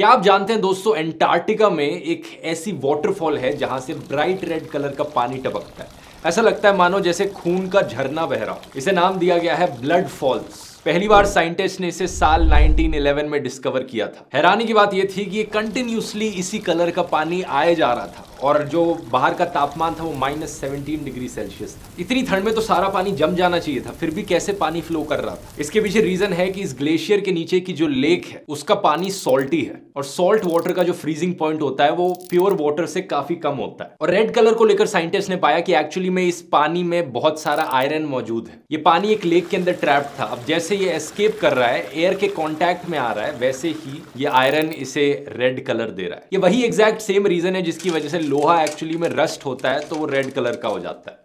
क्या आप जानते हैं दोस्तों एंटार्क्टिका में एक ऐसी वाटरफॉल है जहाँ से ब्राइट रेड कलर का पानी टपकता है। ऐसा लगता है, मानो जैसे खून का झरना बह रहा इसे नाम दिया गया है ब्लड फॉल्स पहली बार साइंटिस्ट ने इसे साल 1911 में डिस्कवर किया था। हैरानी की बात यह थी कि ये कंटिन्यूसली इसी कलर का पानी आए जा रहा था। और जो बाहर का तापमान था वो माइनस सेवनटीन डिग्री सेल्सियस था। इतनी ठंड में तो सारा पानी जम जाना चाहिए था, फिर भी कैसे पानी फ्लो कर रहा था? इसके पीछे रीजन है कि इस ग्लेशियर के नीचे की जो लेक है, उसका पानी सॉल्टी है। और सॉल्ट वाटर का जो फ्रीजिंग पॉइंट होता है, वो प्योर वाटर से काफ़ी कम होता है। और रेड कलर को लेकर साइंटिस्ट ने पाया कि एक्चुअली में इस पानी में बहुत सारा आयरन मौजूद है। ये पानी एक लेक के अंदर ट्रैप था। अब जैसे ये एस्केप कर रहा है एयर के कॉन्टैक्ट में आ रहा है, वैसे ही ये आयरन इसे रेड कलर दे रहा है। ये वही एग्जैक्ट सेम रीजन है जिसकी वजह से लोहा एक्चुअली में रस्ट होता है तो वो रेड कलर का हो जाता है।